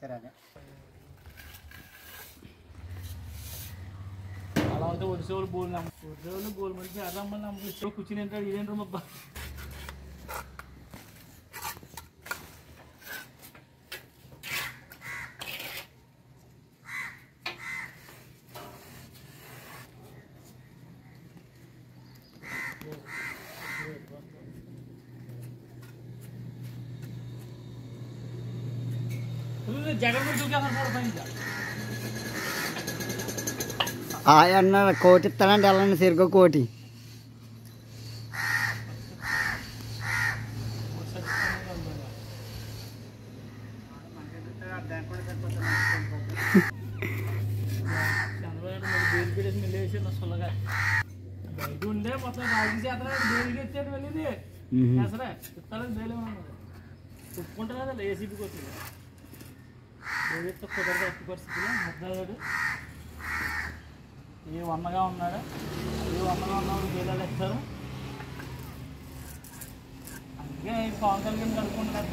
సరే అని అలా ఉంటే ఒడిసేవాళ్ళు బోల్ నమ్మ ఒడిసేవాళ్ళు బోల్ మంచి అరమ్మని నమ్మ కూర్చుని ఏంటాడు ఇదేంటారు మబ్బా జగన్ మీద దూకేస్తాను కూడా పైన ఆ అన్న కోటి ఇస్తానంటే వెళ్ళండి సిరుగు కోటి చంద్రబాబు మరి బేలు పెట్టేసి మెల్లేసి సుల్లగా బయట ఉండే మొత్తం రాజు చేతనే బెయిల్కి వచ్చాడు వెళ్ళింది అసలే చెప్తారని బెయిల్ ఒప్పుకుంటారు కదా ఏసీబీకి వచ్చింది ఏదైతే కుదరదు ఎట్టి పరిస్థితిలో ముద్దగాడు ఏ వందగా ఉన్నాడు? ఏ వందగా ఉన్నాడు? బెయిలాలు ఇస్తారు అందుకే పవన్ కళ్యాణ్ కనుక్కుంటున్నారు